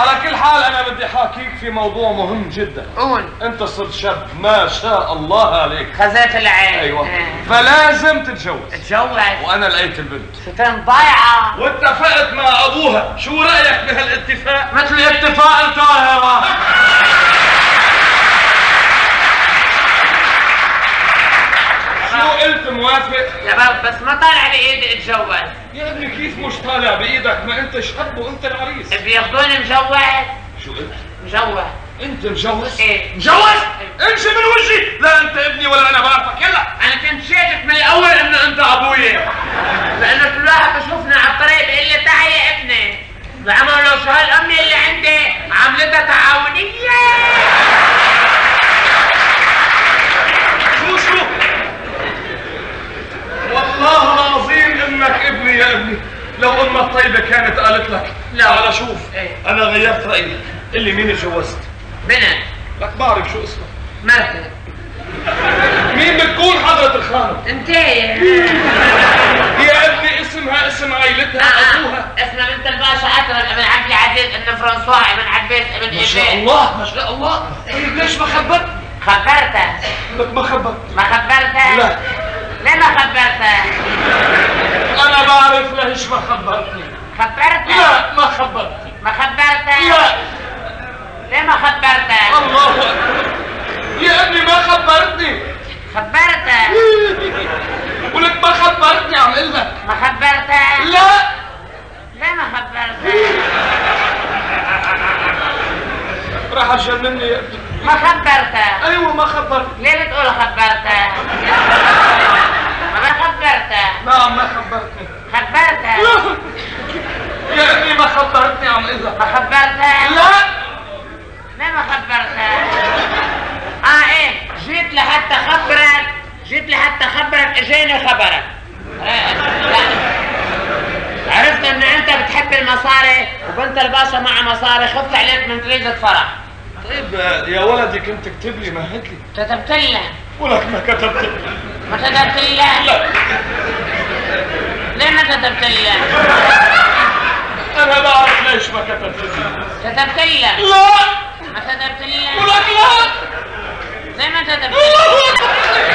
على كل حال أنا بدي أحاكيك في موضوع مهم جدا. قول. أنت صرت شاب ما شاء الله عليك. خزيت العين. أيوه. إيه. فلازم تتجوز. اتجوز وأنا لقيت البنت. ستين ضايعة. واتفقت مع أبوها. شو رأيك بهالاتفاق؟ مثل اتفاق القاهره قلت موافق. يا باب بس ما طالع بإيدي اتجوز يا ابني كيف مش طالع بإيدك؟ ما أنت شاب وأنت العريس. بياخذوني مجوز. شو قلت مجوز. أنت مجوز؟ إيه. مجوز؟ امشي من وجهي. لا أنت ابني ولا أنا بعرفك. يلا. أنا كنت شاكك من الأول إنه أنت ابويا لأنه كل واحد بشوفنا على الطريق بيقول لي تعي يا ابني. بعمل له شو هالامي اللي عندي عملتها تعاونية شو شو والله العظيم إنك ابني يا ابني. لو أمك طيبه كانت قالت لك لا. تعال شوف إيه. أنا غيرت رايي اللي مين اتجوزت؟ بنت لك بعرف شو اسمها مرتي مين بتكون حضرة الخانم انت يا ابني اسمها اسم عائلتها أبوها. اسمها بنت الباشا عترة ابن عبد العزيز ابن فرنسوا ابن عباس ابن ما شاء الله ما شاء الله. طيب ليش ما خبرت؟ خبرتها لك ما خبرت. ما خبرتها لا. ليه ما خبرتها أنا بعرف ليش ما خبرتني. خبرتها لا ما خبرتني. ما خبرتها لا. ليه ما خبرتها الله أكبر. يا أبني ما خبرتني. خبرتها ولك ما خبرتني عم لك. ما خبرتها لا. ليه ما خبرتها راح تجنني يا أبني. ما خبرتها أيوه ما خبرت. ليه بتقول خبرتها ما خبرتها نعم ما خبرتني خبرتها ابني ما خبرتني عم أقول لك ما خبرتها لا. ليه ما خبرتها آه إيه. جيت لحتى خبرك جيت لحتى خبرك إجاني خبرك. لا. عرفت إن أنت بتحب المصاري وبنت الباشا مع مصاري خفت عليك من جريدة فرح. طيب يا ولدي كنت تكتب لي مهد لي. كتبت له ولك ما كتبت. لي ما كتبت له لا. ليه ما كتبت له أنا بعرف ليش ما كتبت لي. كتبت له لا. ما كتبت له ولك لا. ليه ما كتبت له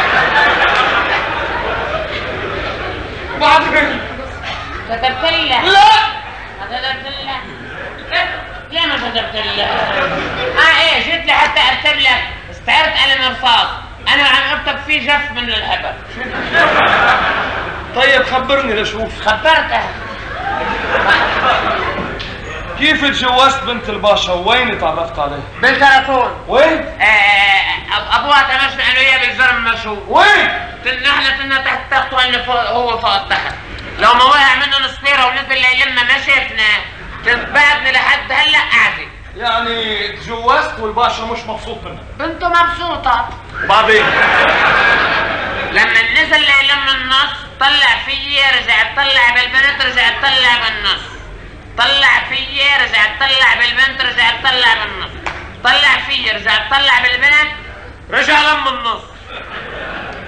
بعدين كتبت له لا ما كتبت له ليه ما كتبت له آه إيه جيت لحتى اكتب لك استعرت قلم رصاص أنا عم اكتب فيه جف من الهبل طيب خبرني لشوف. خبرته. كيف تجوزت بنت الباشا؟ وين تعرفت عليه بالكرتون وين؟ آه أب- ابوها تمشنا أنا وياه بالجرم مشهور وين؟ نحن كنا تحت تخت فوق هو فوق التخت. لو ما وقع منه نصفيره ونزل ليلما ما شفنا كنت بعدني لحد هلأ قاعدة يعني تجوزت والباشا مش مبسوط منك بنته مبسوطة. بعدين لما نزل ليلما النص طلع فيي رجع طلع بالبنت رجع طلع بالنص. طلع فيي رجع طلع بالبنت رجع طلع بالنص. طلع فيي رجع طلع بالبنت رجع لم النص.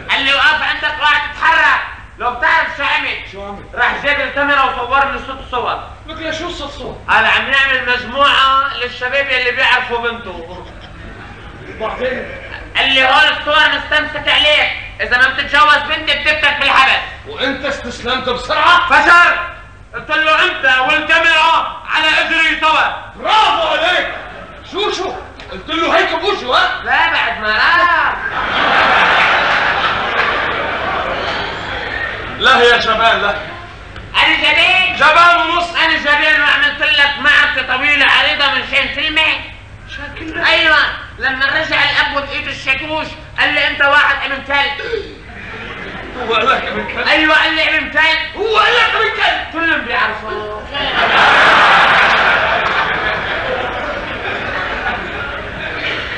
قال لي وقف عندك واحد تتحرك. لو بتعرف شو عمل شو عمل؟ راح جاب الكاميرا وصورني ست صور لك شو الصوت قال عم نعمل مجموعة للشباب اللي بيعرفوا بنته. بعدين؟ قال لي هون الصور مستمسك عليك إذا ما بتتجوز بنتي بتفتك بالحبس وأنت استسلمت بسرعة؟ فجر قلت له أنت والكاميرا على أجري سوا. برافو عليك. شو شو؟ قلت له هيك بوجهه ها؟ لا بعد ما راح. لا يا جبان لا. أنا جبين. جبان ونص. أنا جبين وعملت لك معركة طويلة عريضة من شين كلمة أيوه. لما رجع الأب بايده الشاكوش قال لي انت واحد ابن كلب هو قال لك ابن كلب أيوه قال لي ابن كلب هو قال لك ابن كلب كلهم بيعرفوا.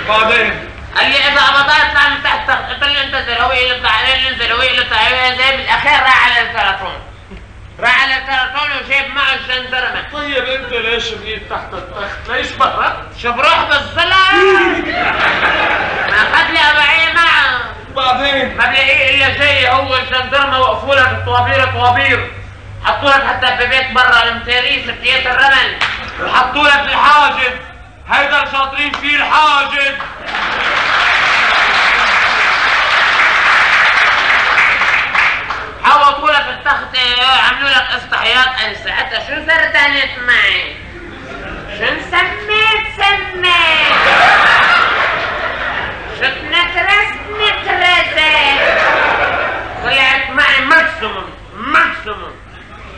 بعدين؟ قال لي إذا قبضت اطلع من تحت قلت له أنت زلوي اللي طلع عليه زلوي اللي عليه زي بالاخير راح على الكرتون راح على الكرتون وجايب معه الجندرمه طيب أنت ليش بقيت تحت التخت؟ ليش بهربت شوف روح بالظلام. ما اخذ لي ابعيه معه. بعدين ما بلاقيه إلا جاي هو الجندرمه وقفوا لك الطوابير طوابير حطوا لك حتى ببيت برا المتاريس بتيات الرمل. وحطوا لك الحاجب. هيدا الشاطرين فيه الحاجب. التخت عملوا لك استحياط أنا ساعتها شو سرتنت معي شو سميت سميت شفنا ترس نترست طلعت معي ماكسيموم ماكسيموم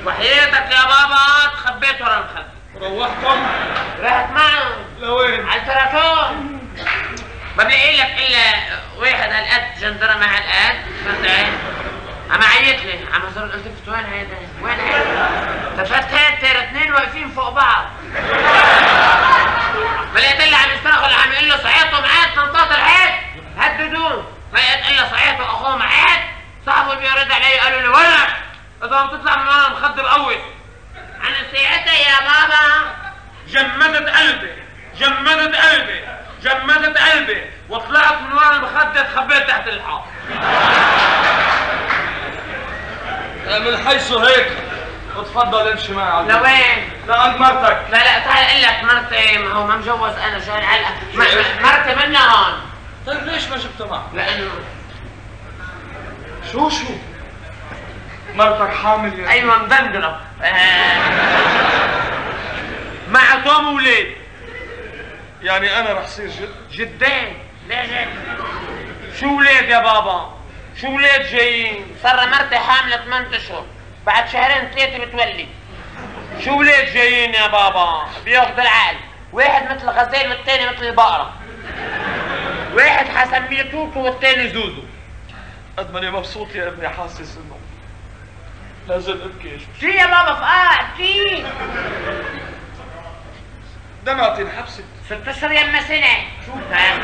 وحياتك يا بابا تخبيت ورا الخد روحتم رحت معهم لوين؟ على التراكون ما بلاقي لك الا واحد هالقد جندرمه هالقد فهمت علي؟ عم عيط لي عم ازور قلت وين هيدا؟ وين هيدا؟ تفتت اثنين واقفين فوق بعض ما لقيت الا عم يصرخوا عم يقول له صحيتوا معاد تنطاط الحيط هددوه لقيت الا صحيتوا اخوه معاد صاحبه بيرد علي قالوا لي وينك؟ اذا عم تطلع من هون مخدر قوي عن ساعتها يا بابا جمدت قلبي جمدت قلبي جمدت قلبي وطلعت من ورا المخدة خبيت تحت الحائط من حيث هيك اتفضل امشي معي على البيت. لوين؟ لعند مرتك لا لا تعال أقول لك مرتي ما هو ما مجوز أنا شايل علقه ما- ما- مرتي منا هون طيب ليش ما جبتها معك؟ لأنه شو شو؟ مرتك حامل يا أيوه مدندره آه. مع توم ولاد يعني أنا رح صير جد جدين. ليه جد شو ولاد يا بابا؟ شو ولاد جايين؟ صار مرتي حاملة 8 أشهر. بعد شهرين ثلاثة بتولد شو ولاد جايين يا بابا؟ بياخذ العقل. واحد مثل الغزال والثاني مثل البقرة. واحد حسميه توتو والثاني زوزو. قد ماني مبسوط يا ابني حاسس إنه لازم أبكي شو في يا بابا فقاعد في دمعتي انحبست ست أشهر يما سنه شو فاهم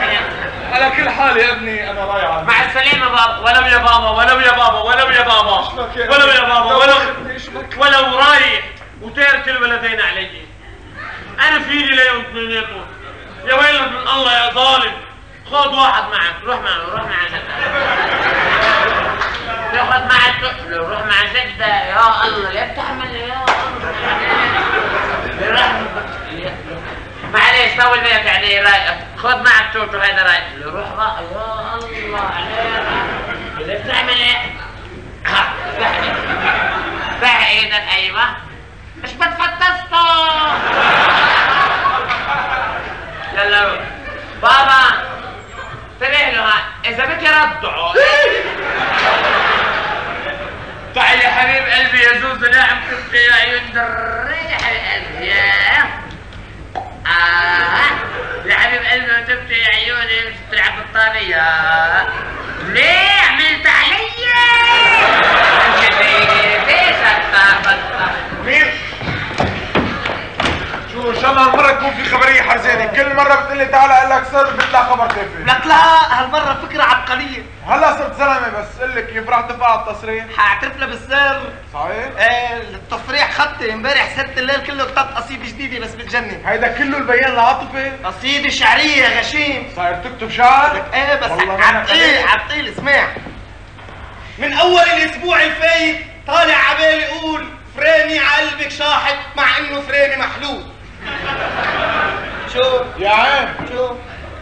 على كل حال يا ابني أنا رايح على مع السلامة بابا. ولو يا بابا ولو يا بابا ولو يا بابا. ولو يا. بابا ولو. ولو رايح وتارك الولدين علي. أنا في لي ليهم اثنيناتهم يا ويلك من الله يا ظالم. خذ واحد معك روح معه روح مع جدة تاخذ مع الت- لو روح مع جدة يا الله لا بتحمل يا الله. معلش طول بالك عليه رايق خذ معك توتو هذا رايق روح بقى يا الله عليك. اللي بتعمل إيه؟ افتح إيدك أيوه. مش بتفتشته يلا. بابا. انتبه له إذا بك ردعه تعال يا حبيب قلبي يا زوزو لا عم تبكي يا عيون دري يا حبيب قلبي يا آه يا حبيب قلبي ما تبكي يا عيوني مش تلعب بالطابية ليه عملت علي؟ ليش مين؟ شو ان شاء الله هالمره تكون في خبريه حرزانه كل مرة بتقول لي تعال أقول لك سر بيطلع خبر تافه لك لا هالمرة فكرة عبقرية. هلا صرت زلمه بس قل لك كيف رح تدفع على التصريح؟ حاعترف لها بالسر. صحيح. إيه التصريح خطي امبارح سهرت الليل كله كتبت قصيدة جديدة بس بتجنن هيدا كله البيان العاطفي قصيدة شعرية يا غشيم. صاير تكتب شعر؟ لك إيه بس عبقيل. عبقيل اسمع. من أول الأسبوع الفايت طالع عبالي يقول فريمي على قلبك شاحط مع إنه فريمي محلول. شو يا عين. شو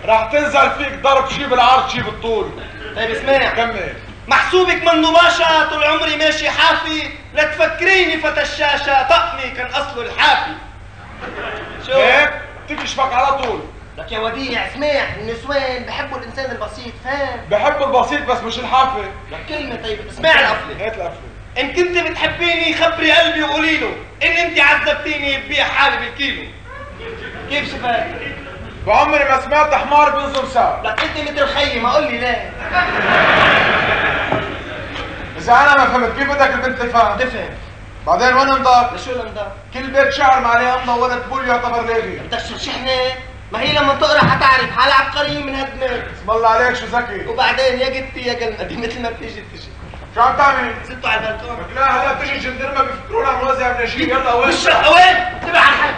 رح تنزل فيك ضرب شي بالعرض شي بالطول. طيب اسمع. كمل. محسوبك منه باشا طول عمري ماشي حافي. لا تفكريني فتى الشاشة طقمي كان أصله الحافي. شو؟ هيك تكشفك على طول. لك يا وديع اسمع. النسوان بحبوا الإنسان البسيط فاهم؟ بحب البسيط بس مش الحافه لك كلمة طيب اسمع القفلة هات القفله إن كنت بتحبيني خبري قلبي وقولي له. إن أنت عذبتيني ببيع حالي بالكيلو. كيف شفت؟ بعمري ما سمعت حمار بينظر ساعة لك أنت مثل خيي ما قول لي ليه؟ إذا أنا ما فهمت كيف بدك البنت تفهم؟ تفهم بعدين وين انضاق؟ لشو لمضى؟ كل بيت شعر ما عليه أمضى ولا تقول يعتبر لاغي بدك شرشحنة؟ ما هي لما تقرأ حتعرف حالها عبقرية من هالدماغ اسم الله عليك شو ذكي وبعدين يا جدتي يا قلمدي مثل ما بتيجي بتيجي شو عم تعمل؟ زدتوا على البلكون لك لا هلا بتجي جندرمه بيفكرونا موزع من شيء يلا وين؟ وين؟ انتبه على الحد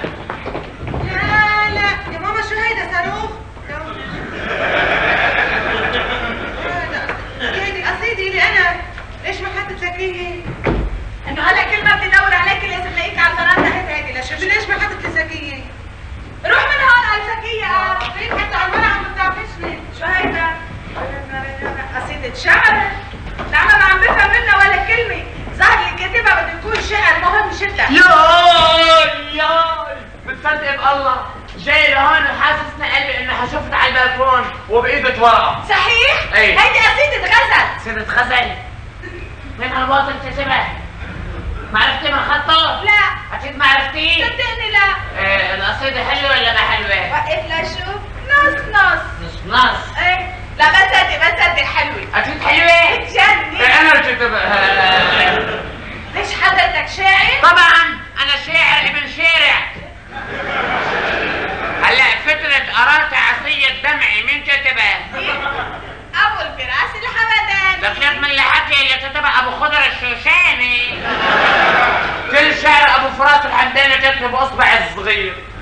لا لا يا ماما شو هيدا صاروخ؟ يا هيدي قصيدة لي أنا. ليش ما هي؟ إنه هلا كل ما بدي أدور عليك لازم لاقيك على الفرندا هيك هيدي ليش ما حطت لي زكية؟ عفريت حتى عمال عم بتعفشني شو هيدا؟ قصيدة شعر. نعم ما عم بفهم منها ولا كلمة. ظهر لي كاتبها بده يكون شعر مهم جدا ياي ياي بتصدق بالله. جاي لهون وحاسسني قلبي إني حشفت على البلكون. وبإيدك ورقة. صحيح؟ إيه. هيدي قصيدة غزل. سيدة غزل. من هالواطن كتبها ما عرفتي من خطه؟ لا. أكيد ما عرفتي صدقني لا. آه القصيدة حلوة ولا ما حلوة؟ وقف لشوف نص نص. نص نص. إيه. لا ما تصدق ما تصدق. Cruzeiro.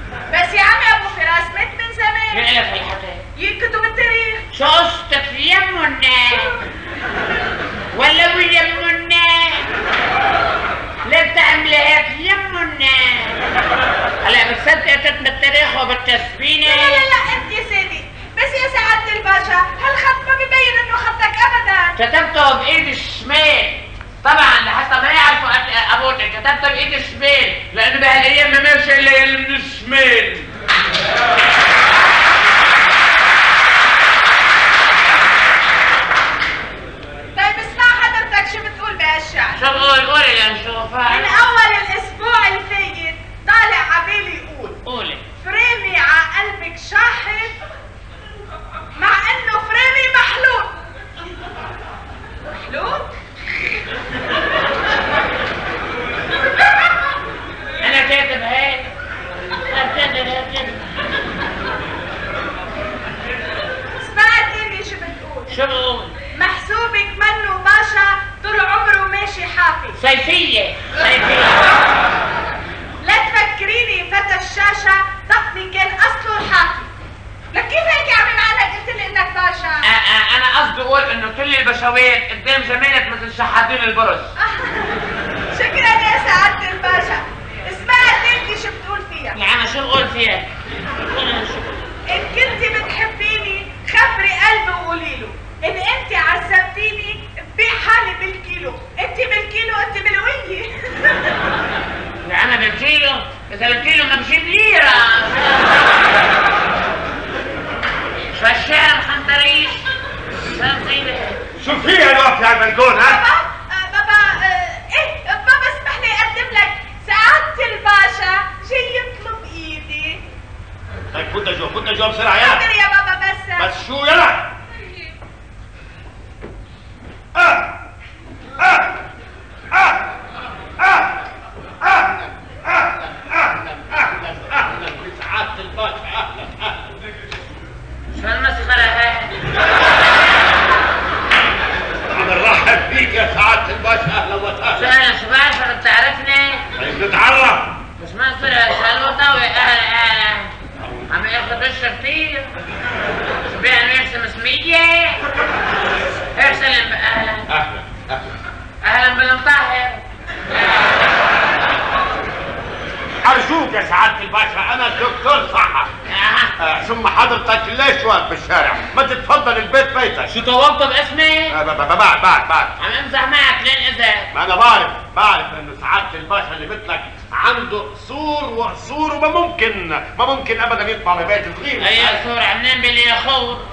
شو طولت باسمي؟ ب- ب- بعد بعد بعد. عم أمزح معك لين إذا. ما أنا بعرف بعرف إنه سعادة الباشا اللي مثلك عنده قصور وقصور وما ممكن ما ممكن ابدا يطلع ببيت صغير أي صورة عم بلي يا خور.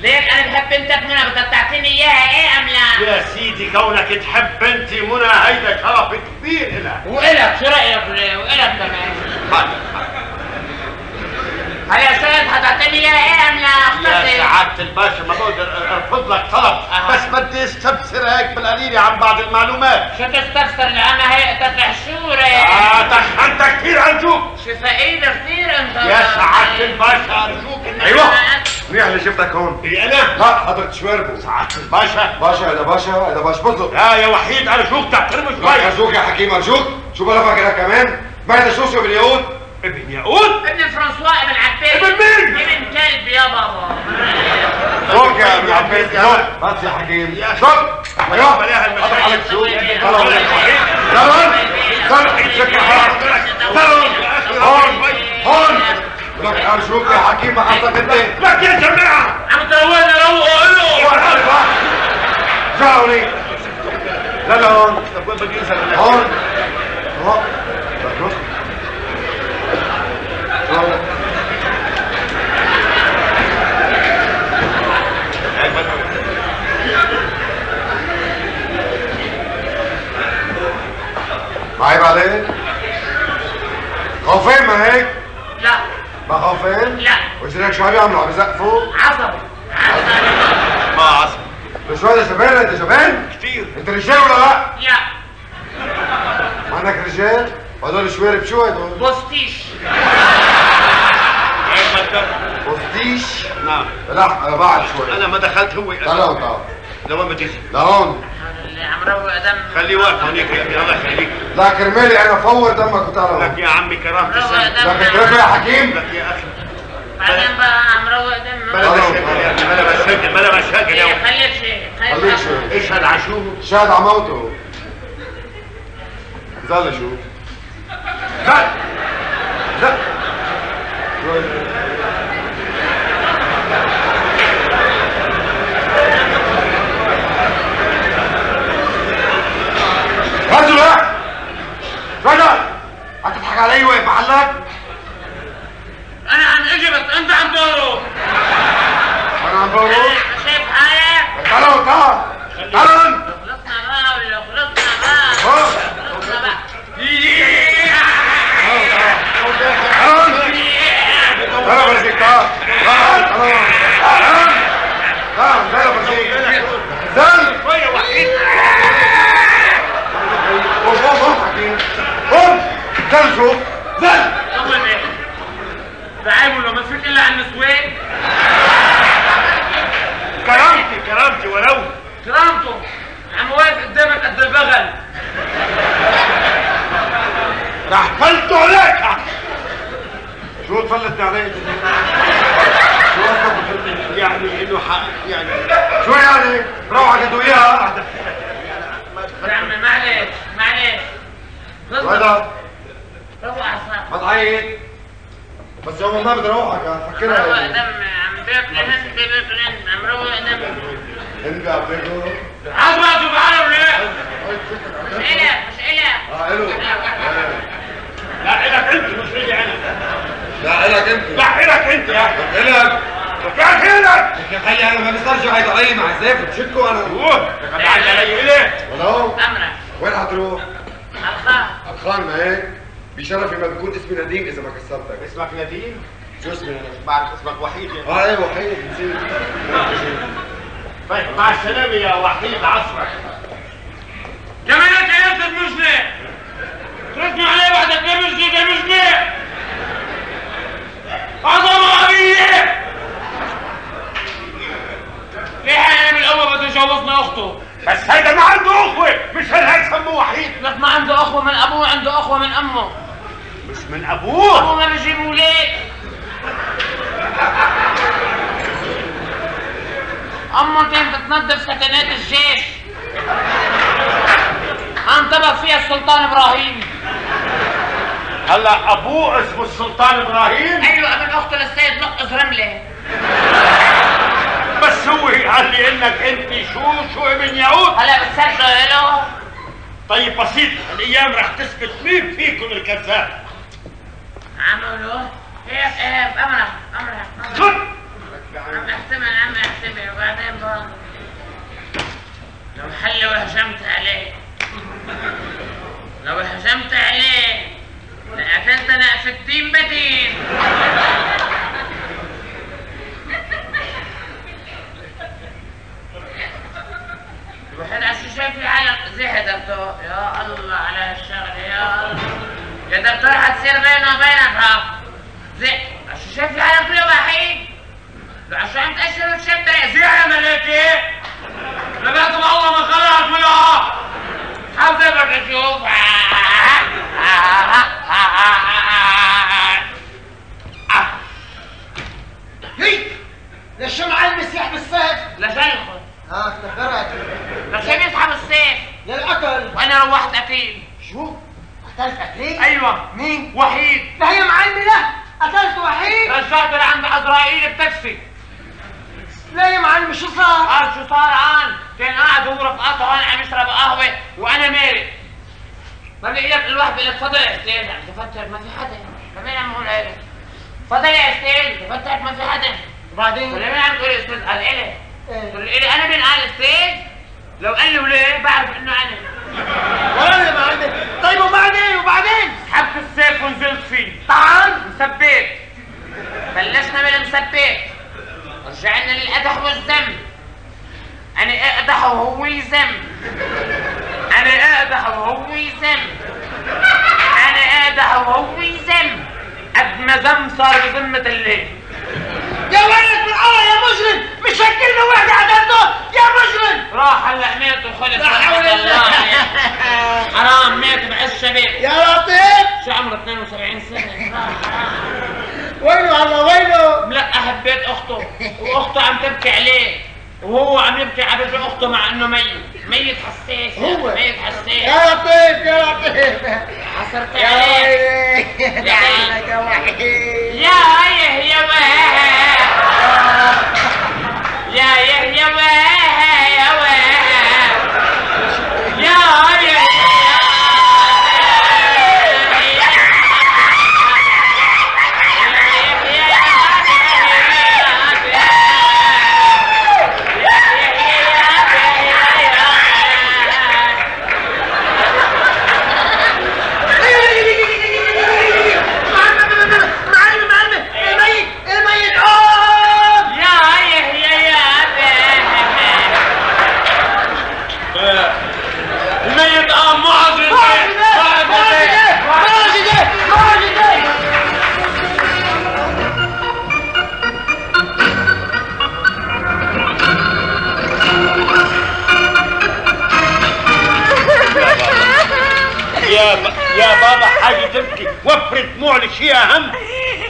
ليك أنا بحب بنتك منى؟ بدك تعطيني إياها إيه أم لا؟ يا سيدي كونك تحب بنتي منى هيدا شرف كبير إلك. وإلك شو رأيك؟ وإلك كمان. هلا يا سيد حتعطيني إياها. إيه ام لا؟ يا اختصي سعادة الباشا ما بقدر أرفض لك طلب. أها. بس بدي استفسر هيك بالقليل عن بعض المعلومات. شو تستفسر لأنا هي تطلع شورة آه أنت كثير أرجوك. شو فقير كثير أنت. يا سعادة الباشا أرجوك إنك أيوه. منيح اللي جبتك هون. إيه أنا؟ لا حضرة شواربو سعادة الباشا. باشا هذا باشا هذا باش بزق لا يا وحيد أرجوك تحترمه لا شوي أرجوك يا حكيم أرجوك. شو بلفك أنا كمان؟ بعد شو شو باليهود؟ ابن ياقوت ابن فرانسوا ابن عباس ابن مين؟ ابن كلب يا بابا صوت يا ابن عباس صوت بس يا حكيم يا صوت أيوه بلاها المشاكل. عليك شو. يلا ولا يلا يلا شكرا هون هون لك ارجوك يا قصدك انت؟ لك يا جماعة عم تروقني روقوا شو هونيك؟ لا لا هون هون هون شو هون؟ ما عيب عليك؟ خوفين ما هيك؟ لا ما خوفين؟ لا. قلت لك شو عم يعملوا عم يزقفوا؟ عصبي ما عصب انت شو هذا شبان انت شبان؟ كثير انت رجال ولا لا؟ لا ما عندك رجال؟ وهدول شوارب شو هدول؟ بوستيش بوستيش؟ نعم لا أنا بعد شوي أنا ما دخلت هو لا لا تعال لوين بدي يجي لهون اللي عم روق دم خليه واقف هونيك يا ابني الله يخليك لا كرمالي أنا فور دمك وتعال لك يا عمي كرامتي لك اتركه يا حكيم؟ لك يا أخي. بعدين بقى عم روق دم بلا مشاكل يا ابني بلا مشاكل بلا مشاكل يا إيه،. خليك شيء خليك شوي. إيش هالعشوه شاهد على موته زل شو زل زل شوي. رجل هتضحك علي واقف محلك أنا عم أجي بس انت عم تهرب أنا عم بقول شايف حالك تعالوا تعال تعالوا خلصنا بقى ولا خلصنا بقى؟ خلصنا بقى تعال برزيك تعال تعال تعال تعال تعال برزيك زل شوية وحيد قوم قوم قوم حكيم شوف زل اول إيه ما فيك إلا على النسوان كرامتي كرامتي ولو. كرامته. عم واقف قدامك قد البغل. رح فلتوا عليك. شو تفلتني عليك شو؟ يعني إنه حق يعني. شو يعني؟ روحك انت وياها يا عمي معلش معلش ما تعيط. بس يوم ما بدي روحك روق فكرها. دم عم بياكل هند بياكل هند عم روق دم. انت عم تاكل عزمته بعرب ليه. مش إلك مش إلك. آه إلو. لا إلك أنت مش لي أنا. لا إلك أنت. لا إلك أنت يا أخي. إلك. كيف إلك. يا خيي أنا ما بسترجع هيدا علي مع زيف بشكو أنا. أوه. لقد عاد علي اليك ولو أمرك. وين حتروح؟ الخاء الخان. ما هيك بشرفي ما بكون اسمي نديم إذا ما كسرتك. اسمك نديم؟ شو اسمي أنا؟ بعرف اسمك وحيد يعني. آه إيه وحيد نسيت. طيب مع السلامة يا وحيد عصرك. جمالك يا انت المجني تركنا عليه بعدك يا مجني يا مجني. عظمة غبية. ليه أنا من الأول بده يجوزنا أخته؟ بس هيدا ما عنده أخوة. مش هل يسموه وحيد؟ لك ما عنده أخوة من أبوه عنده أخوة من أمه. مش من أبوه. أبوه ما بيجيب ولاد أمه كانت تنظف سكنات الجيش. انطبق فيها السلطان إبراهيم. هلا أبوه اسمه السلطان إبراهيم. أيوة ابن أخته للسيد نقص رملة. هو قال لي إنك أنت شو شو ابن يعود؟ هلا بتسجل له طيب بسيط الأيام رح تثبت مين فيكم الكذاب؟ عملوا هيك هيك أمرك أمرك أمرك خد عم أحتمل عم أحتمل وبعدين بقى لو حل وهجمت عليه لو هجمت عليه لقتلت نقف الدين بدين. الواحد عشان شايف العالم زي دكتور يا الله على هالشغله يا الله. يا دكتور حتصير بينه وبينك. ها زي عشان شايف العالم كله وحيد عشان عم تأشر وتشبع زي يا ملاكي نبعتم الله ما خلعت وياها حضرتك أشوف هي للشمعة المسيح بالسيف لشيخه ها افتكرت. لشان يسحب السيف للقتل وأنا روحت قتيل شو؟ قتلت قتيل؟ أيوه. مين؟ وحيد. لا هي معلمة له قتلت وحيد. رجعت لعند عزرائيل التاكسي لا يا معلم شو صار؟ قال شو صار عن كان قاعد هو رفقاته هون عم يشرب قهوة وأنا مالي. بدي لك الواحد بيقول لك تفضل يا أستاذ. عم تفتح ما في حدا. فمين عم أقول هيك تفضل يا أستاذ تفتح ما في حدا. وبعدين؟ فلمين عم تقول يا أستاذ قال الي إيه. الي أنا مين قال أستاذ لو قال لي وليه بعرف إنه أنا. ولا يا معلم طيب وبعدين؟ وبعدين؟ حبت السيف ونزلت فيه. طعن مثبت بلشنا بالمثبت رجعنا للقدح والذم. أنا أقدح وهو يذم. أنا أقدح وهو يذم. أنا أقدح وهو يذم. قد ما ذم صار بذمة الليل. يا ولد من يا مجرم! مش فكرنا واحد عدلته يا مجرم! راح هلا مات وخلص رحمة الله. حرام مات بعز شباب يا لطيف! شو عمره 72 سنة؟ وينه الله وينه؟ ملقح ببيت أخته وأخته عم تبكي عليه وهو عم يبكي على بيت أخته مع إنه ميت. ميت حساس هو. ميت حساس يا لطيف يا لطيف. حسرت يا عليه يا وحيد يا لشيء أهم؟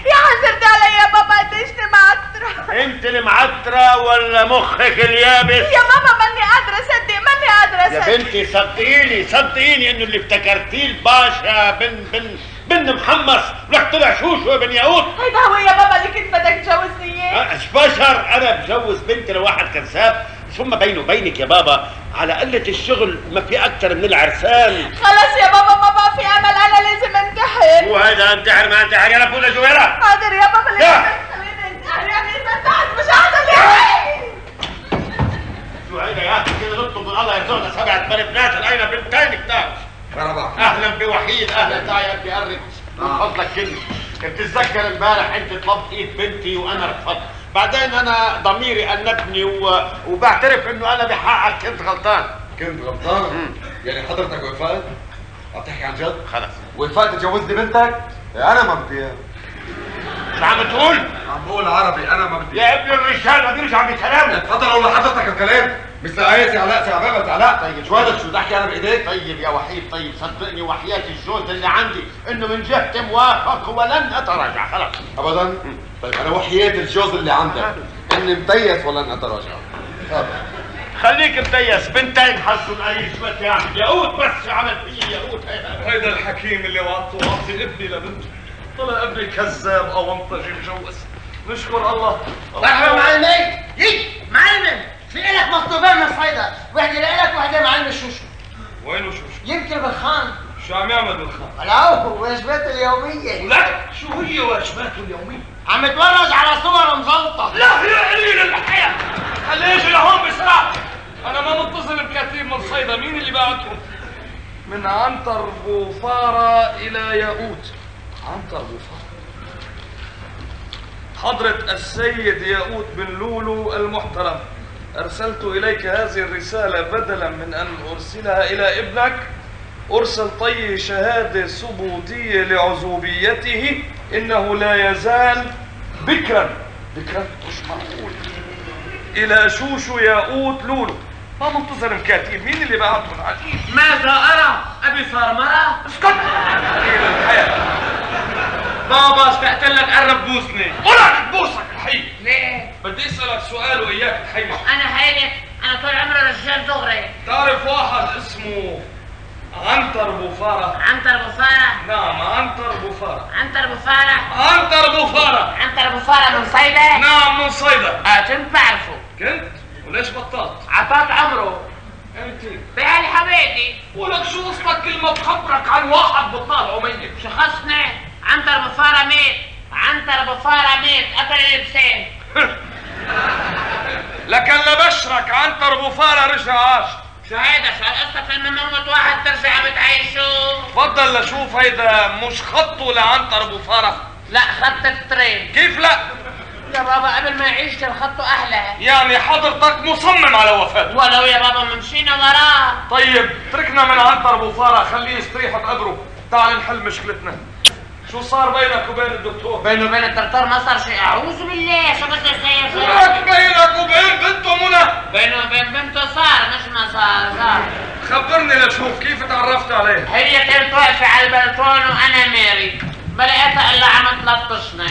يا حسرت علي يا بابا قديش معترة أنت اللي معترة ولا مخك اليابس؟ يا بابا ماني قادرة صدق ماني قادرة يا صدق بنتي صدقيني صدقيني إنه اللي افتكرتيه الباشا بن بن بن محمص. رح طلع شوشو بن ياقوت. هيدا هو يا بابا اللي كنت بدك تجوزني اياه بشر؟ أنا بجوز بنتي لواحد كذاب. ثم بيني وبينك يا بابا على قلة الشغل ما في أكتر من العرسان. خلص يا بابا ما بقى في أمل أنا لازم انتحر وهذا انتحر ما انتحر يا رب ولا جويرة؟ حاضر يا بابا خليني انتحر يعني انتحرت مش هقدر يا شو هيدا يا أخي؟ كده نطلب من الله يرزقنا سبعة بنات الأين بنتين كتاب. أهلا بوحيد أهلا تعال يا ابني قرب من فضلك كلمة بتتذكر امبارح أنت طلبت إيد بنتي وأنا رفضت. بعدين أنا ضميري أنبني و... وبعترف إنه أنا بحقك كنت غلطان. كنت غلطان؟ يعني حضرتك وفات عم تحكي عن جد؟ خلص وفات تجوزني بنتك؟ أنا ما بدي إياها. شو عم تقول؟ عم بقول عربي أنا ما بدي يا ابن الرجال ما بيرجع بكلامه تفضل أقول لحضرتك الكلام. مش ساعات علاء ساعات علاء طيب شو هذا؟ شو بدي أنا بإيديك؟ طيب يا وحيد طيب صدقني وحياة الجوز اللي عندي إنه من جهتي موافق ولن أتراجع. خلاص. ابدا؟ طيب أنا وحياة الجوز اللي عندك. إني متيس ولن أتراجع. خليك متيس بنتين حسن اي شوية يعني ياقوت بس عمل فيي ياقوت. هيدا الحكيم اللي وعدته واعطي ابني لبنته طلع ابني كذاب أو منطجي مجوز. نشكر الله. مرحبا معلمي. يي معلم في لك مخطوبين من صيدا وحدة لك وحدة معلم الشوشو. وينه شو يمكن بالخان. شو عم يعمل بالخان؟ لا واجباته اليومية. لك شو هي واجباته اليومية؟ عم تفرج على صور مزلطة. لا يا قليل الحياة. خليه يجي لهون بسرعة. أنا ما متصل بكتيب من صيدا. مين اللي بعته؟ من عنتر بوفارة إلى ياقوت. عنتر بوفارة حضرة السيد ياقوت بن لولو المحترم أرسلت إليك هذه الرسالة بدلا من أن أرسلها إلى ابنك. أرسل طي شهادة ثبوتية لعزوبيته إنه لا يزال بكرا. بكرا؟ مش معقول. إلى شوشو ياقوت لولو. ما منتظر الكاتب مين اللي بعته العجيب ماذا أرى؟ أبي صار مرة؟ اسكت. قليل الحياة. بابا اشتقت لك قرب بوسني. ولك بوسك الحي. ليه؟ بدي أسألك سؤال وإياك تحيي. أنا حيلك أنا طول عمري رجال دغري. تعرف واحد اسمه عنتر بوفارة عنتر أبو فرح نعم عنتر بوفارة عنتر أبو فرح عنتر بوفارة عنتر أبو فرح من صيدا؟ نعم من صيدا. آه كنت بعرفه. كنت؟ وليش بطلت؟ عطاك عمره. أنت. بقالي حبيبي ولك شو قصتك كل ما بخبرك؟ عن واحد بطال عمية شخصنا. عنتر فرح ميت. عنتر فرح ميت. قتل البسين لكن لبشرك. عنتر بوفارة رجع عاش. شو هيدا شو هالقصة لما نموت واحد. ترجع بتعيشوا. تفضل لشوف هيدا مش خطه لعنتر بوفارة لا خط الترين. كيف لا؟ يا بابا قبل ما يعيش كان خطه أحلى. يعني حضرتك مصمم على وفاته ولو يا بابا ما مشينا وراه. طيب تركنا من عنتر بوفارة خليه يستريح بقبره تعال نحل مشكلتنا. شو صار بينك وبين الدكتور؟ بينه وبين الدكتور ما صار شيء. أعوذ بالله. شو بدك يصير لك بينك وبين بنته منى؟ بينه وبين بنته صار مش ما صار صار. خبرني لشوف كيف تعرفت عليه. هي كانت واقفة على البلكون وأنا ماري. ما لقيتها إلا عم تلطشنا.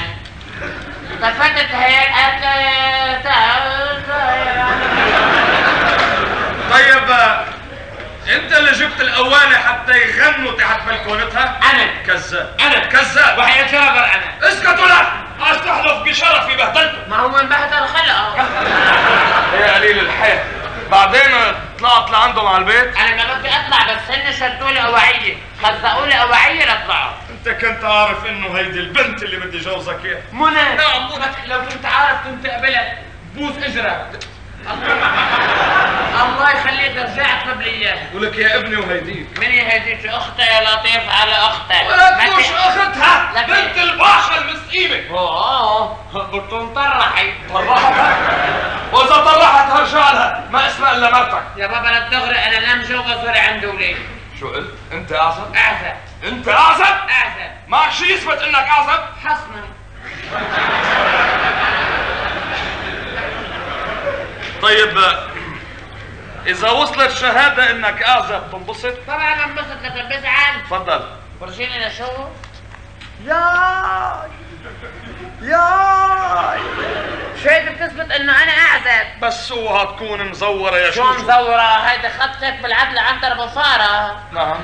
طيب انت اللي جبت الاواني حتى يغنوا تحت بلكونتها أنا. كذاب أنا. كذاب وحياة جابر أنا. اسكتوا لا عايز تحلف بشرفي بهدلته ما هو من بهدل خلقه. يا قليل الحياة بعدين طلعت لعندهم على البيت؟ أنا ما بدي أطلع بس هن شدوا لي أوعية. خزقوا لي أوعية لاطلعوا انت كنت عارف انه هيدي البنت اللي بدي جوزك اياها. منى. نعم، منى. لو كنت عارف كنت قبلت بوس اجرك الله يخليك رجعت قبل اياه ولك يا ابني وهيديك. من هذيك أختها يا لطيف على ما تكونش ت- أختها بنت الباشا المسقيمة أوه بطون طرحي طرحت. وإذا طرحت هرجع لها. ما اسمها إلا مرتك. يا بابا لا تغرق أنا لا مجوز ولا عندي ولاد شو قلت؟ أنت أعزب؟ أعزب. انت اعزب اعزب معك شيء يثبت انك اعزب حصنا. طيب إذا وصلت شهادة إنك اعزب تنبسط طبعا انبسط لكن بزعل. تفضل. ورجيني لشوف ياي. ياي. شو هيك بتثبت إنه أنا أعزب. بس اوعى تكون مزورة يا شو شوشو مزورة؟ هيدا خط خيط بالعدل عنتر بفارة نعم.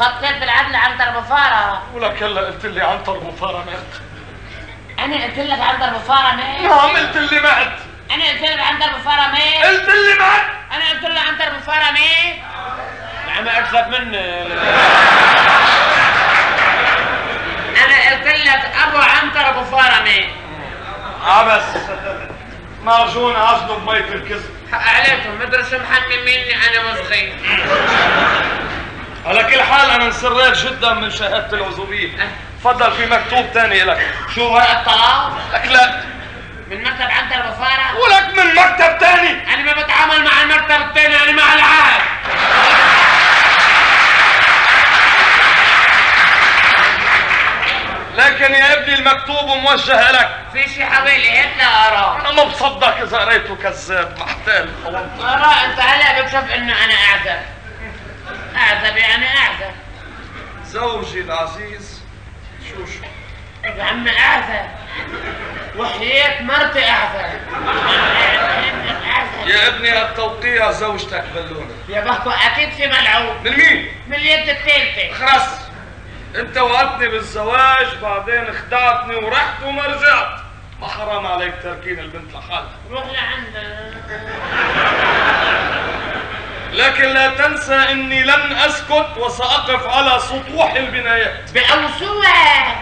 خط خيط بالعدل عنتر بفارة ولك هلا قلت لي عنتر بوفارة مات أنا قلت لك عنتر بفارة مات نعم قلت لي مات أنا قلت لك عنتر بفارة مات قلت. لي مات أنا قلت له عنتر بفارة مات عم اكذب مني أنا قلت لك أبو عنتر بفارة مات عبس معجون عزله بمية الكذب. حق عليكم مدري شو محمميني أنا وصغير على كل حال أنا انسريت جدا من شهادة العزوبية. تفضل في مكتوب تاني لك. شو ورقة طلاق لك لا. من مكتب عنتر بفارة ولك من مكتب تاني. أنا ما بتعامل مع المكتب الثاني أنا مع العهد لكن يا ابني المكتوب موجه لك. في شي حوالي هيك لا أرى. أنا ما بصدق إذا قريته كذاب محتال. أرى أنت هلا بتشوف إنه أنا أعزب. أعزب يعني أعزب. زوجي العزيز شو شو يا عم أعزب. وحياة مرتي أعزب. أعزب. يا ابني التوقيع زوجتك بلونة. يا بحكو أكيد في ملعوب من مين؟ من اليد الثالثة. خلاص. أنت وعدتني بالزواج بعدين خدعتني ورحت وما رجعت ما حرام عليك تركين البنت لحالها. روح لعندها. لكن لا تنسى إني لن أسكت وسأقف على سطوح البنايات. بأوسوها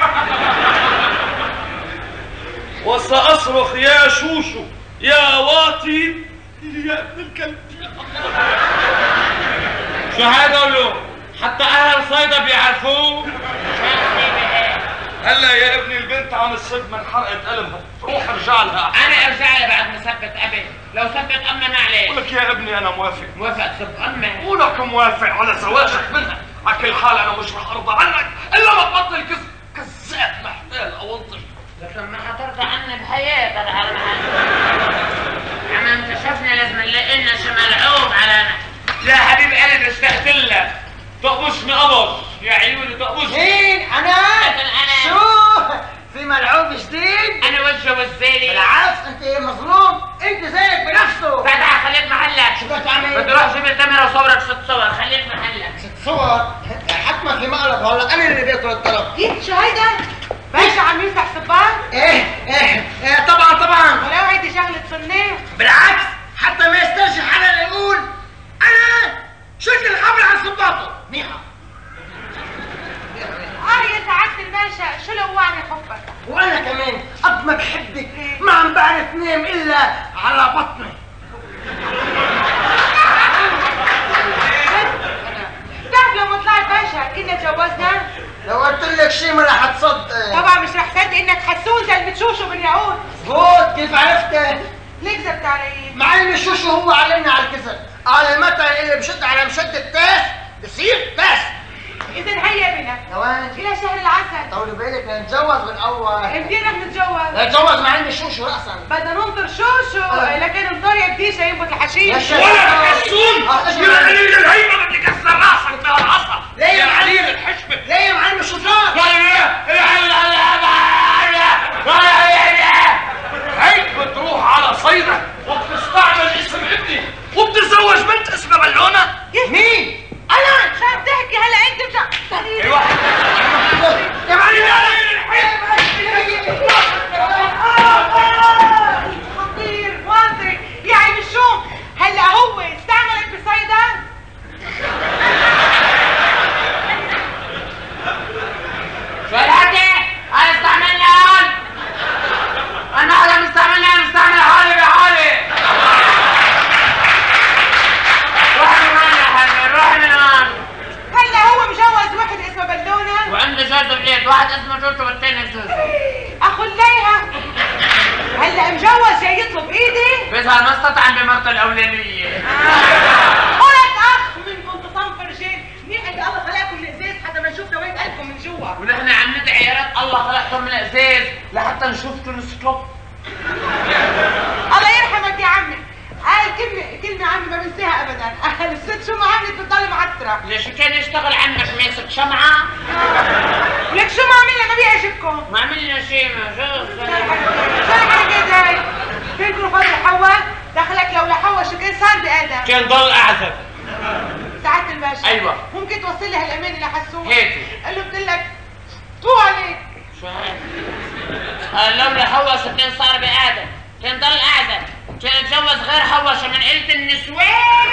وسأصرخ يا شوشو يا واطي. يا ابن الكلب شو هذا له حتى أهل صيدا بيعرفوه؟ هلا يا ابني البنت عم تصب من حرقة قلبها روح ارجع لها. أنا أرجع لها بعد ما ثبت أبي. لو ثبت أمنا ما عليه ولك يا ابني أنا موافق. موافق تثبت امه ولك موافق على زواجك منها. على كل حال أنا مش رح أرضى عنك إلا ما تبطل كذب كذاب محتال اونطش لكن ما حترضى عني بحياتك على عم أنت. شفنا لازم نلاقي لنا شي ملعوب على يا حبيب قلبي اشتقت لك تقبشني قبش يا عيوني تقبشني مين؟ أنا؟ لكن أنا شو؟ في ملعوب جديد. أنا وجه والزيني بالعكس أنت مظلوم؟ أنت زيك بنفسه. فتح خليك محلك. شو بدك تعمل؟ بدي أروح جيب الكاميرا وصورك ست صور خليك محلك. ست صور ما في مقلب هلا. أنا اللي باكل الطلب. جيت شو هيدا؟ باشا عم يفتح صباط؟ إيه إيه إيه طبعا طبعا. ولو هيدي شغلة فنان بالعكس حتى ما يسترجع حدا يقول أنا شلت الخبر عن صباطه منيحه آه يا سعادة الباشا شو لوعني حبك؟ وأنا كمان قد ما بحبك ما عم بعرف نام إلا على بطني بتعرف لو ما طلعت باشا كنا تجوزنا؟ لو قلت لك شيء ما رح تصدق طبعا مش رح صدق إنك حسون زي المتشوشو بالياقوت فوت كيف عرفت ليه كذبت علي؟ معلم الشوشو هو علمنا على الكذب قال المثل اللي بشد على مشد التاس بصير تاس اذا هيا بنا. ثواني إلى شهر العسل. طولي بالك نتجوز بالأول. إمتى رح نتجوز؟ نتجوز معلم الشوشو راسا بدنا ننطر شوشو. آه. لكن نطر يا بديشة ينبت الحشيش. يا ولا حسون آه، يا معلم؟ قليل الهيبة بدي كسر راسك بهالعصا ليه يا يا معلم؟ قليل الحشمة. ليه يا معلم؟ الشوشات هيك بتروح على صيدا وبتستعمل اسم ابني وبتتزوج بنت اسمها بلونه مين؟ أنا شو عم تحكي هلا أنت بجا أيوه يا معلم خطير واثق يعني الشوم هلا هو استعملك بصيدا شو الحكي؟ أنا استعملني هون أنا حدا مستعملني أنا مستعمل حالي بحالي روح من هون يا حبيبي روح من هون هلا هو مجوز وحد اسمه بلونه وعنده جوز بليد واحد اسمه توتو والتاني الليها هلا مجوز جاي يطلب إيدي. بيظهر ما استطعم بمرته الأولانية. قلت أخ منكم تصنف رجال منيح اللي الله خلقكم من إزاز حتى ما نشوف نويت قلبكم من جوا؟ ونحن عم ندعي يا رب الله خلقكم من إزاز لحتى نشوفكم ستوب الله يرحمك يا عمي. قال كلمة كلمة عمي ما بنساها ابدا. قال الست شو ما عملت بتضل معترة ليش كان يشتغل عندك ماسك شمعة؟ ولك شو ما عملنا ما بيعجبكم ما عملنا شيء ما شو شو الحركات هاي؟ فيكم فضل حواء دخلك لو لحواء شو كان صار بآدم كان ضل أعزب. سعادة الباشا. أيوة. ممكن توصل لي هالأمان اللي حسوه هيك. قال له بدي لك تو عليك؟ شو هاي؟ قال لولا حوش كان صار بآدم. كان ضل أعزب. كان اتجوز غير حوش من قلة النسوان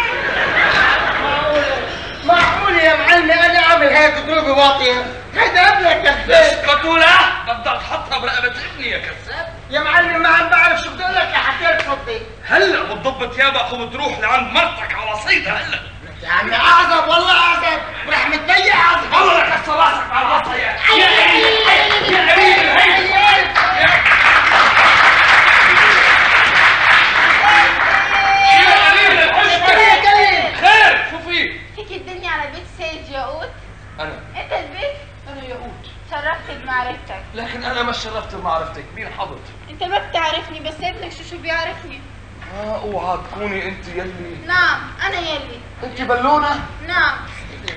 معقول يا معلمي أنا اعمل هيك قلوبي واطيه هيدا ابنك كذاب كتولة بدك تحطها برقبة ابني يا كذاب يا معلم ما عم بعرف شو بدي أقول لك يا حكيت صدق هلا بتضب ثيابك وبتروح لعند مرتك على صيدا هلا يا عمي اعزب والله اعزب ورح متضيق اعزب والله كسر راسك على راسها يا يا قليل يا قليل الهيبة يا قليل الحشمة خير شو في؟ هيك الدنيا على بيت سيد ياقوت أنا. أنت البيت؟ أنا ياقوت شرفت بمعرفتك. لكن أنا ما شرفت بمعرفتك. مين حضرتك أنت ما بتعرفني بس ابنك شو شو بيعرفني؟ آه أوعى تكوني أنت يلي. نعم أنا يلي. أنت بلونه نعم.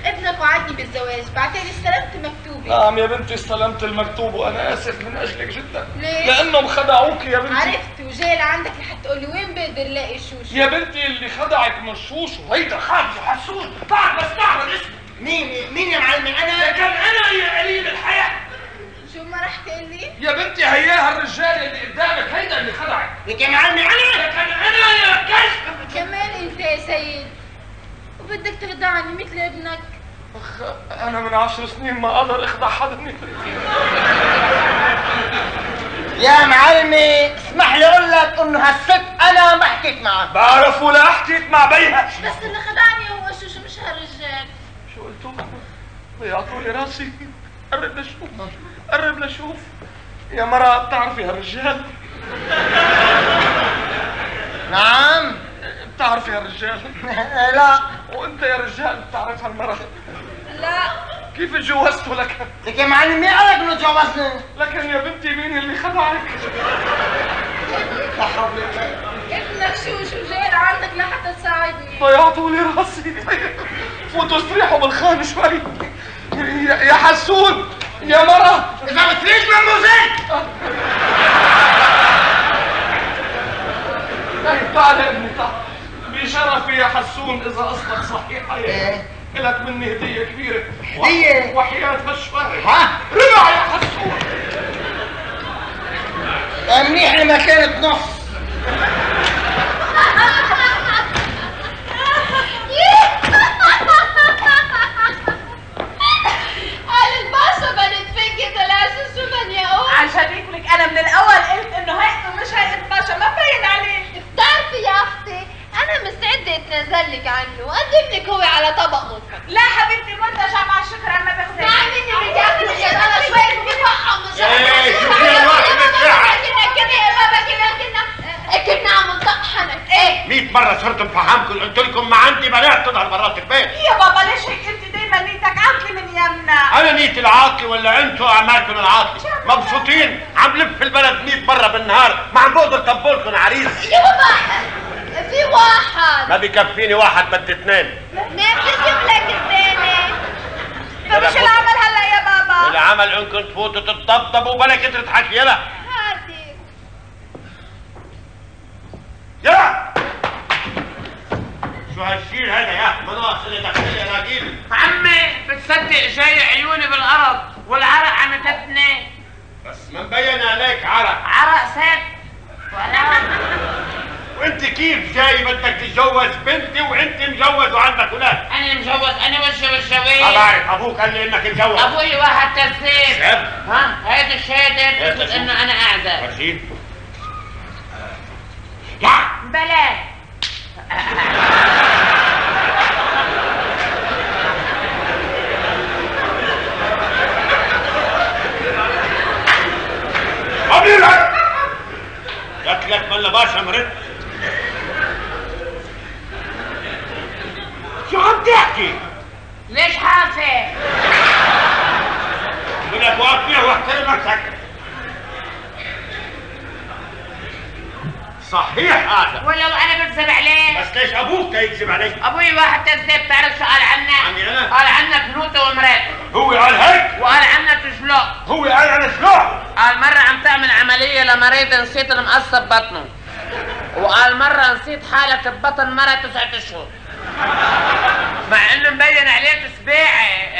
ابنك وعدني بالزواج بعتلي استلمت مكتوبي. نعم يا بنتي استلمت المكتوب وأنا آسف من أجلك جدا. ليه؟ لأنهم خدعوك يا بنتي. عرفت وجاي لعندك لحتى تقولي وين بقدر لاقي شوشو يا بنتي اللي خدعك مش شوشو هيدا خالد حسون بعد بس تعمل اسمه. مين مين يا معلمي أنا؟ كان أنا يا قليل الحياة. شو ما رح تقلي يا بنتي هياها الرجال اللي قدامك هيدا اللي خدعك. لك يا معلمي أنا؟ كان أنا يا كلب. كمان أنت يا سيد. وبدك تخدعني مثل ابنك؟ أخ أنا من عشر سنين ما أقدر أخدع حدا مثلك. يا معلمي اسمح لي أقول لك إنه هالست أنا ما حكيت معها. بعرف ولا حكيت مع بيها. بس اللي خدعني هو شو شو مش هالرجال؟ شو قلتوا؟ ضيعتوا لي راسي. قرب لشوف. قرب لشوف. يا مرة بتعرفي هالرجال؟ نعم. بتعرفي هالرجال لا. وانت يا رجال بتعرف هالمرة؟ لا. كيف تجوزتوا لك؟ لك يا معلم مين قالك إنه تجوزنا؟ لكن يا بنتي مين اللي خدعك؟ لا حول ابنك شو شو جاي لعندك لحتى تساعدني؟ ضيعتوا لي راسي. فوتوا استريحوا بالخان شوي. يا يا حسون يا مرة. إذا بتريد ماموزيل طيب تعال يا ابني تعال. بشرفي يا حسون إذا قصدك صحيحة يا إيه. لك مني هدية كبيرة. هدية؟ وحياة هالشوارع ها؟ رجع يا حسون. منيح لما كانت نص. قال الباشا بنت فيكي يا أم. عشان هيك لك أنا من الأول قلت إنه هيئته مش هيئه باشا ما مبين عليه بتعرفي يا أختي أنا مستعدة أتنازل لك عنه. وأقدم لك هو على طبق مفرد لا حبيبتي منتجع مع الشكر أنا ما باخذ مع مني بدي أكل يا ترى شوي بفحم مش إيه، شو فيها الواحد بالساعة؟ كنا كنا يا بابا كنا كنا كنا عم نطحنك إيه؟ 100 مرة صرت مفهمكم. قلت لكم ما عندي بنات تظهر برات البيت. يا بابا ليش هيك أنت دايما نيتك عاطله من يمنا. أنا نيتي العاطلة ولا أنتوا أعمالكم العاطلة مبسوطين. عم لف البلد 100 مرة بالنهار ما عم بقدر طبولكم عريس. يا ما بكفيني واحد بدي اثنين. ناس تجيب لك الثاني. فمش العمل هلا يا بابا؟ العمل انكم تفوتوا تتطبطبوا بلا كترة حكي يلا. هادي. يلا. شو هالشيل هذا يا مناص اللي دخل اراجيل عمي بتصدق جاي عيوني بالأرض والعرق عم يتبني بس ما مبين عليك عرق. عرق سد ولا وانت كيف جاي بدك تتجوز؟ بنتي وانت مجوز وعندك أولاد أنا مجوز أنا وجه ما والشوي بعرف أبوك قال لي إنك مجوز. أبوي واحد تسليم شاب. ها؟ هيدي الشهادة بتثبت أشوف. إنه أنا أعزب. فرجيه بلا قبيلة شكلك من باشا مرد شو عم تحكي؟ ليش حافي بدك واقفين واحترم نفسك صحيح هذا. ولو أنا بكذب عليه بس ليش أبوك يكذب عليك؟ أبوي واحد تسليم بتعرف شو قال عنك؟ عني أنا؟ قال عنك نوتة ومرات هو قال هيك؟ وقال عنك شلوق هو قال أنا شلون؟ قال مرة عم تعمل عملية لمريض نسيت المقص ببطنه. وقال مرة نسيت حالك ببطن مرة تسعة أشهر. مع إنه مبين عليه تسبيعي.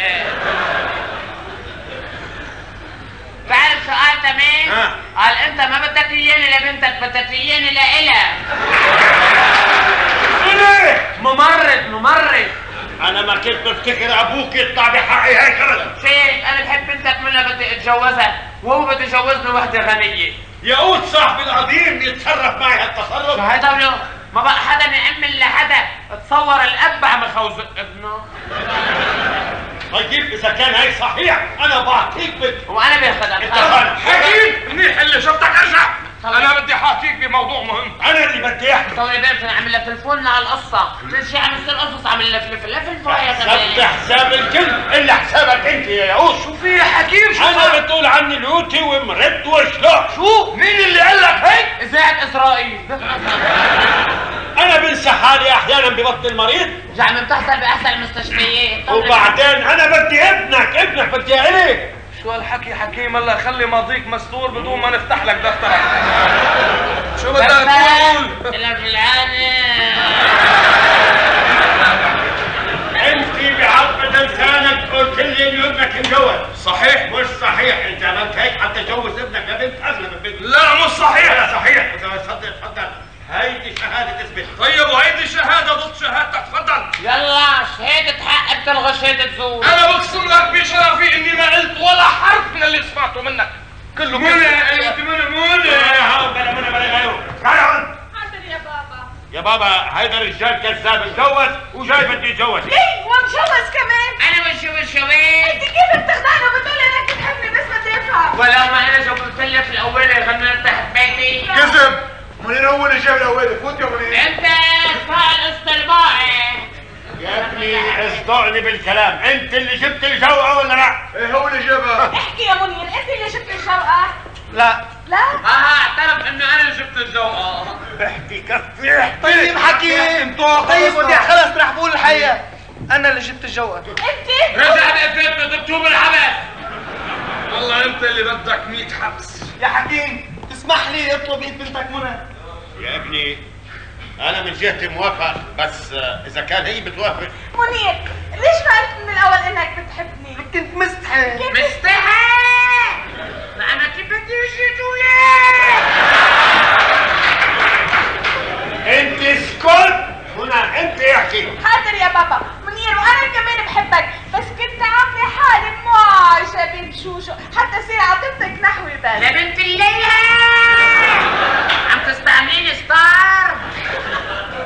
تعرف شو قال تمام؟ قال أنت ما بدك إياني لبنتك بدك إياني لإلها. ممرض ممرض. أنا ما كنت بفتكر أبوك يطلع بحقي هيك ابدا شيخ أنا بحب بنتك منها بدي أتجوزها وهو بده يجوزني وحدة غنية. يقود صاحبي العظيم يتصرف معي شو هالتصرف هيدا ولو ما بقى حدا يأمن لحدا تصور الأب عم يخوز ابنه. طيب إذا كان هيك صحيح أنا بعطيك بنت. وأنا باخذ حكيم منيح اللي شفتك أرجع. أنا بدي أحاكيك بموضوع مهم. أنا اللي بدي أحكي. طول بيمكن عم لفلفولنا على القصة. كل شيء عم يصير قصص عم لفلف لفلفوا يا حسبت كمان حساب الكل. إلا حسابك أنت يا ياقوت شو في حكيم؟ شو أنا؟ بتقول عني لوتي ومرد وشلون شو؟ مين اللي قال لك هيك؟ إذاعة إسرائيل. أنا بنسى حالي أحيانا ببطن المريض. عم بتحصل بأحسن المستشفيات. طول وبعدين أنا بدي ابنك. ابنك بدي الي شو هالحكي حكيم هلا خلي ماضيك مستور بدون ما نفتح لك دفترك شو بدك تقول؟ بالعانة أنت بعظمة لسانك قلت لي إنه ابنك مجوز. صحيح مش صحيح؟ إنت عملت هيك حتى تجوز ابنك لبنت اغلى من بنت لا مش صحيح. لا صحيح. تصدق تفضل هيدي شهادة تثبت طيب وهيدي شهادة ضد شهادتك تفضل يلا شهادة حق بتلغى شهادة زور أنا بقسم لك بشرفي اني ما قلت ولا حرف من اللي سمعته منك كله منى انت منى منى بلا منى بلا غيره تعال هون حاضر يا بابا يا بابا هيدا الرجال كذاب اتجوز وجاي بده يتجوز ليه ومجوز كمان أنا وشو وشوي انت كيف بتخدعني وبتقولي انك بتحبني بس بدي افهم ولو ما أنا جبت لك الأولى غنيت تحت بيتي كذب منين اول اللي جاب الاولي فوت يا منين أنت صار استرباعي. يا ابني اصدقني بالكلام. انت اللي جبت الجوعة ولا لا؟ إيه هو اللي جابها احكي يا منير انت اللي شفت الجوقة لا. لا؟ آه اعترف إنه أنا اللي جبت الجو احكي كفي احكي. طيب حكيم طيب ودي خلص رح بقول الحقيقة. أنا اللي جبت الجوقة انت؟ رجع بقفلت بدكتوب الحبس والله انت اللي بدك 100 حبس. يا حكيم. تسمح لي اطلب ايد بنتك منى. يا ابني أنا من جهتي موافق بس آه، إذا كان هي بتوافق. منير ليش ما قلت من الأول إنك بتحبني؟ كنت مستحي مستحي ما أنا كيف بدي أجي وياك أنت اسكت. هنا أنت احكي حاضر يا بابا منير وأنا كمان بحبك. بس كنت عاملة حالي معجبه بشوشو حتى صير عاطفتك نحوي بس يا بنت الليلة عم تستعمليني ستار.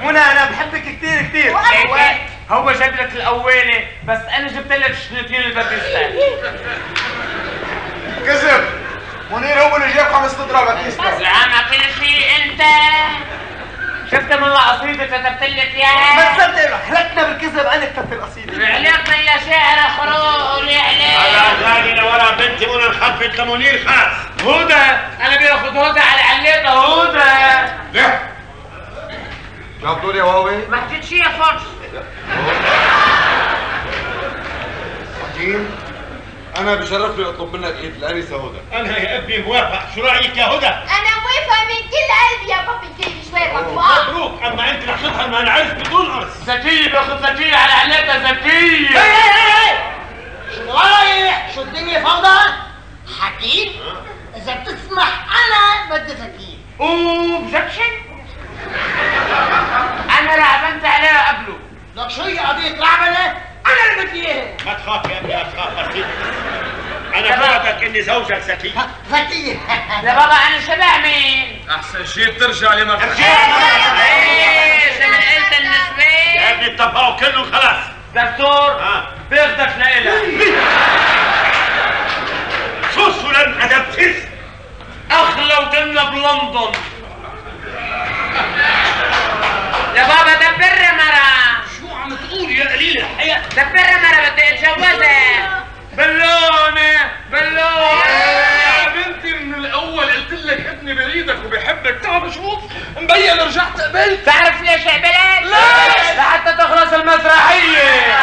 منى أنا بحبك كثير كثير وأنا هو جاب لك الأولي بس أنا جبت لك شنطتين الباتيستا كذب. منير هو اللي جاب خمس اضراب باتيستا زعما كل شيء أنت. شفت من القصيدة كتبت لك ما اياها تصدق له حلقنا بالكذب أنا كتبت القصيدة. عليقنا يا شاعر خروق على عليك اغاني لورا بنتي منى انخفت لمنير خاص. هدى أنا باخد هدى على عليتها هدى ليه؟ جابتوا لي واوي. ما حكيت شيء يا فرش حكيم أنا بشرفني أطلب منك ايد الأنسة هدى. أنا يا ابني موافق. شو رأيك يا هدى؟ أنا موافقة من كل قلبي يا بابي اديني شوية مطبوعه مبروك. أما أنت رح تظهر ما نعرف بدون قرص زكية باخد زكية على عليتها زكية شو رايح شو الدنيا فوضى؟ حكيم إذا بتسمح أنا بدي فكير. اوبجكشن أنا رعبنت عليها قبله. لك شو هي قضية لعبه أنا اللي بدي اياها ما تخاف يا ابني ما تخاف بسيط أنا بوعدك إني زوجك ذكي. فكير يا بابا أنا شبه مين؟ أحسن شيء ترجع لما إيه زي ما قلت يا النسبة ابني اتفقوا كله خلاص. دكتور ها باخدك لإلك شو شو لن ادبتس اخلى وتمنا بلندن يا بابا دبر يا قليل الحياة سفرة مرة بدي اتجوزها بلونة بلونة يا بنتي من الأول قلت لك ابني بريدك وبيحبك. ترى مشروط مبين رجعت قبلت. تعرف ليش قبلت؟ ليش؟ لحتى تخلص المسرحية.